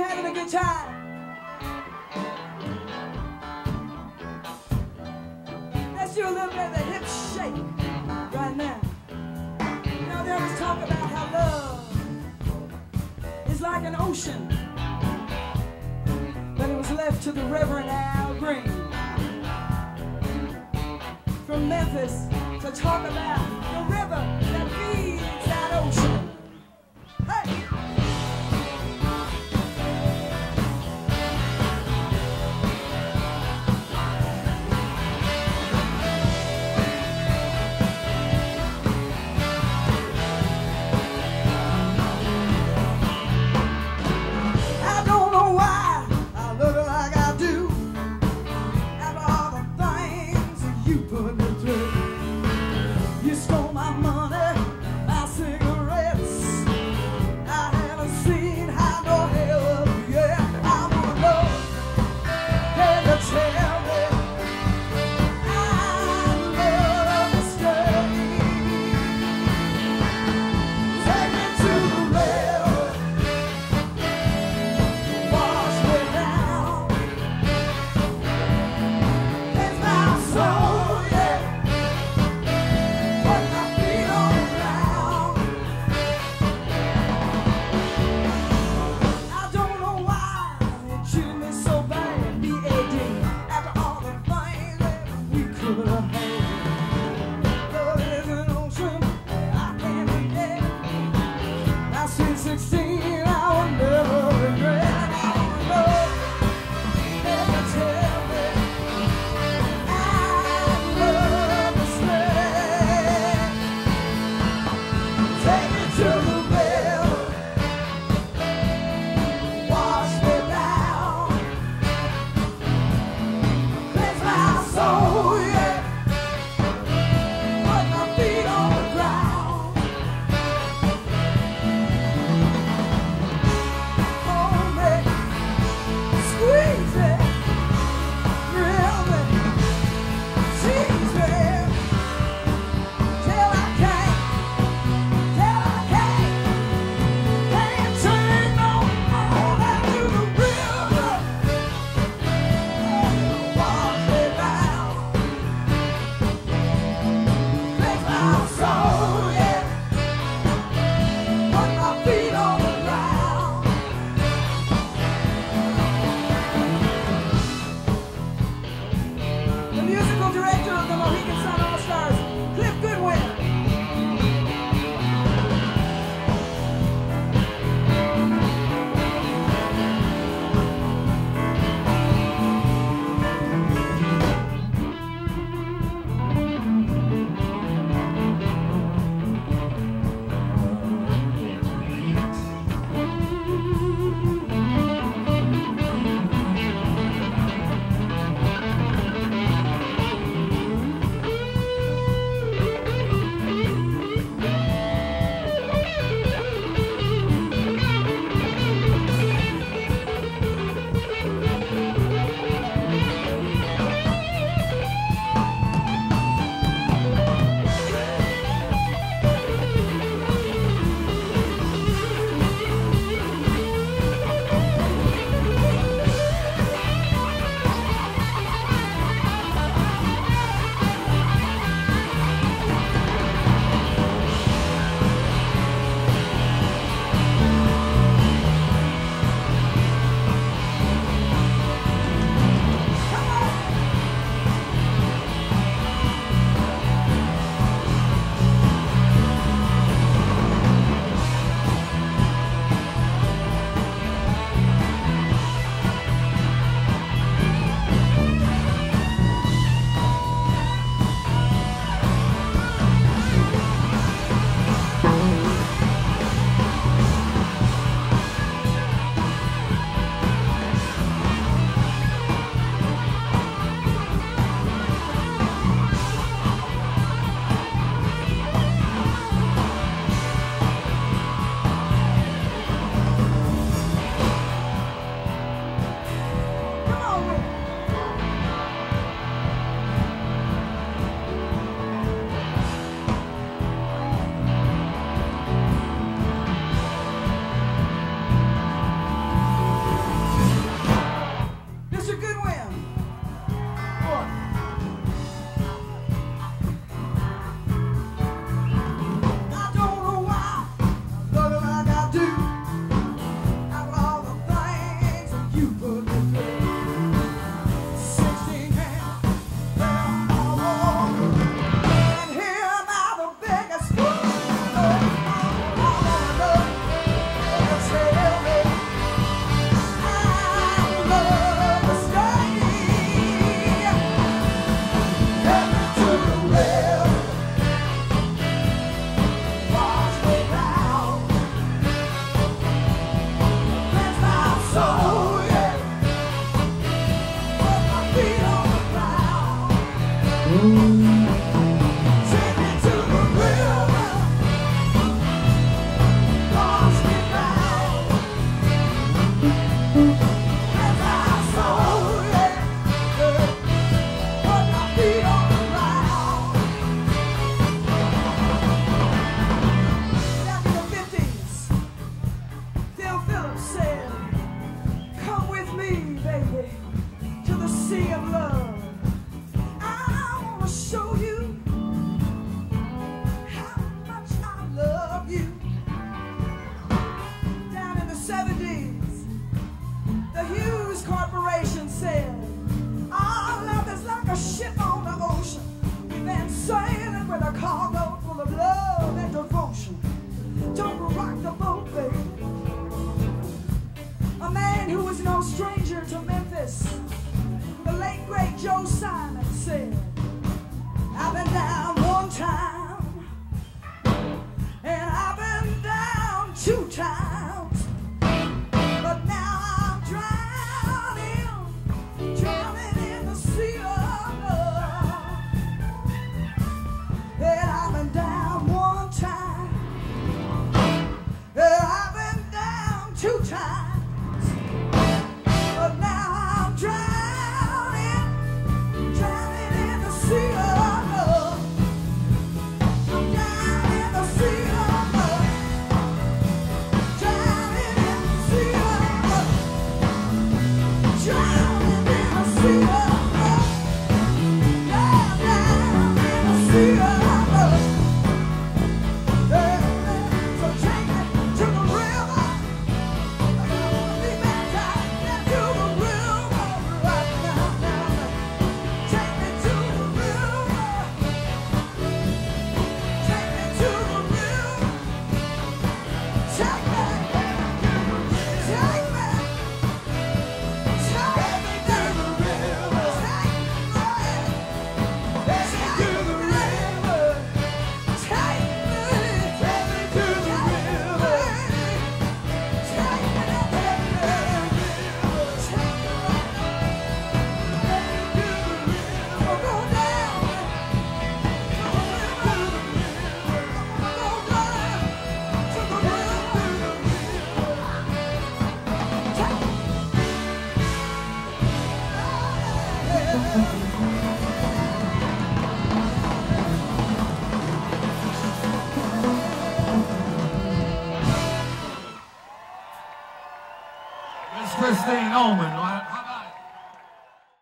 you having a good time. Let's do a little bit of the hip shake right now. You know, they always talk about how love is like an ocean. But it was left to the Reverend Al Green from Memphis to talk about the river that feeds. people a cargo full of love and devotion. Don't rock the boat, baby. A man who was no stranger to Memphis, the late great Joe Simon said, I've been down. Christine Ohlman